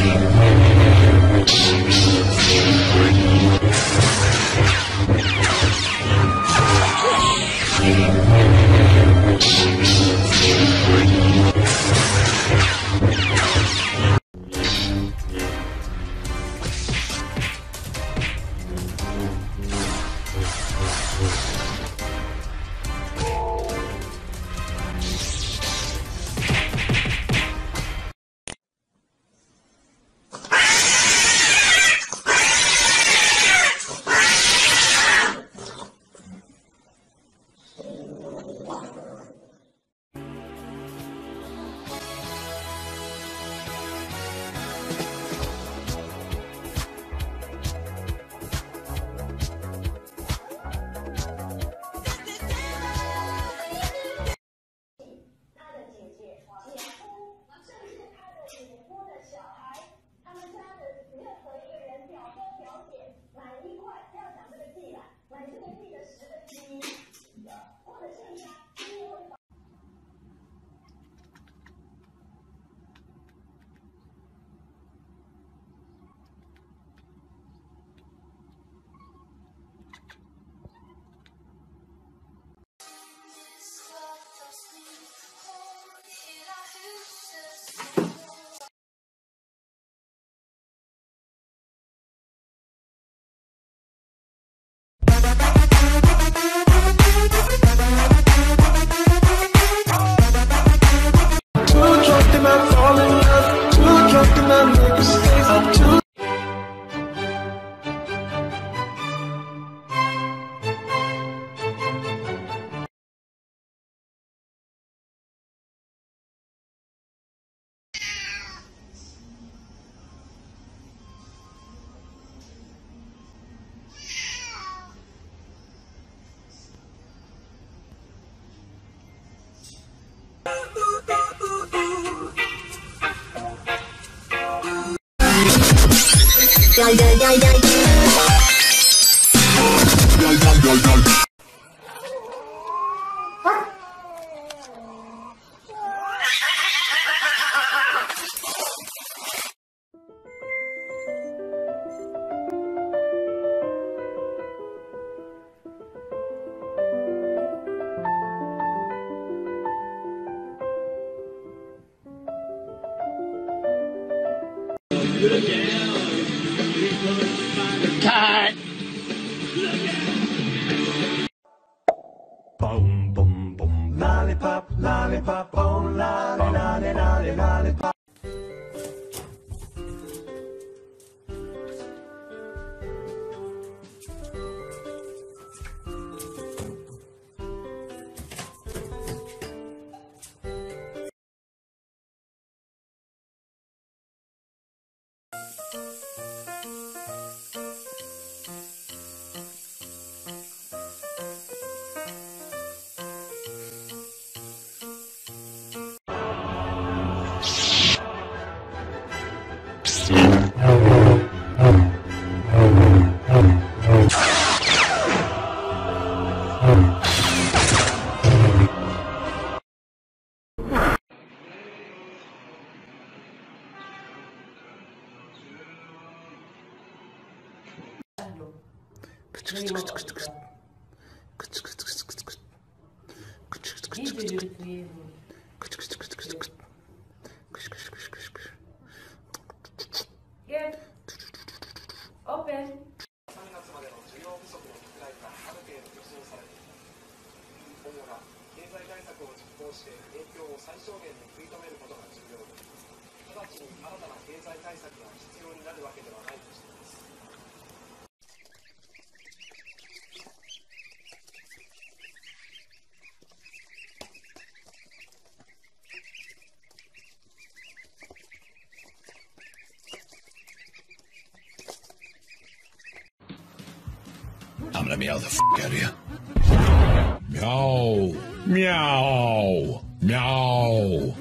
他 Yeah. Boom, boom, boom. Lollipop, lollipop, oh, lolly, lolly, lolly. Get までの需要不足の拡大がある程度予想されています今後は経済対策を実行して影響を最小限に食い止めることが重要です。直ちに新たな経済対策が必要になるわけではない。I'm gonna meow the f out of you. Meow. Meow. Meow.